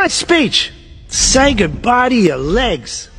Nice speech. Say goodbye to your legs.